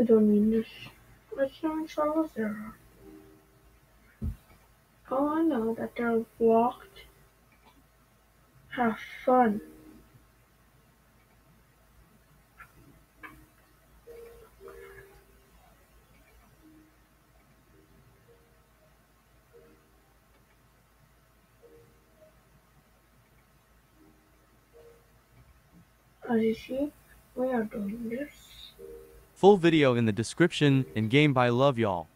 We don't need this. Let's not a zero. All I know that they're walked. Have fun. As you see, we are doing this. Full video in the description and game by love y'all.